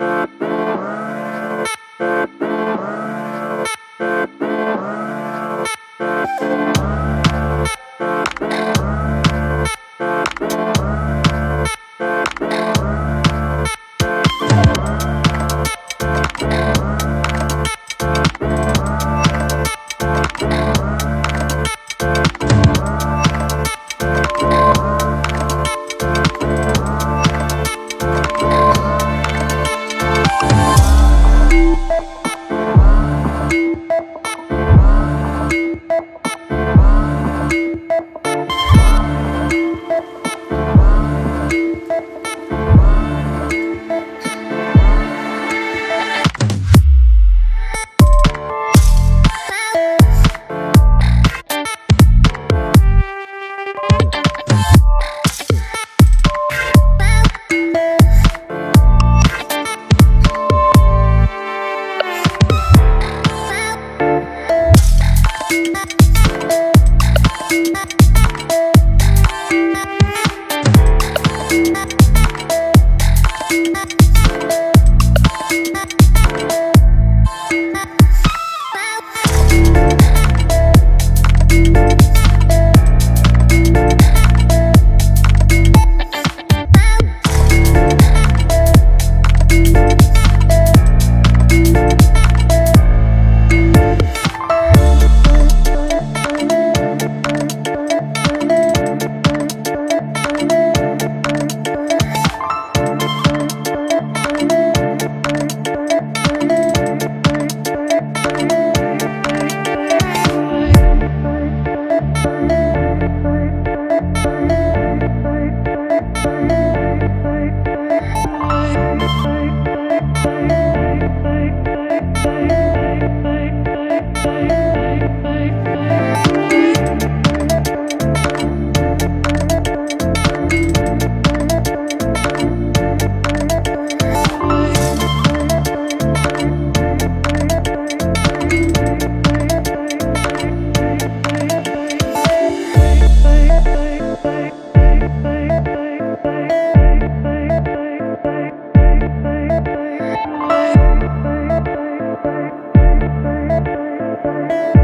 Bye. Bye. Música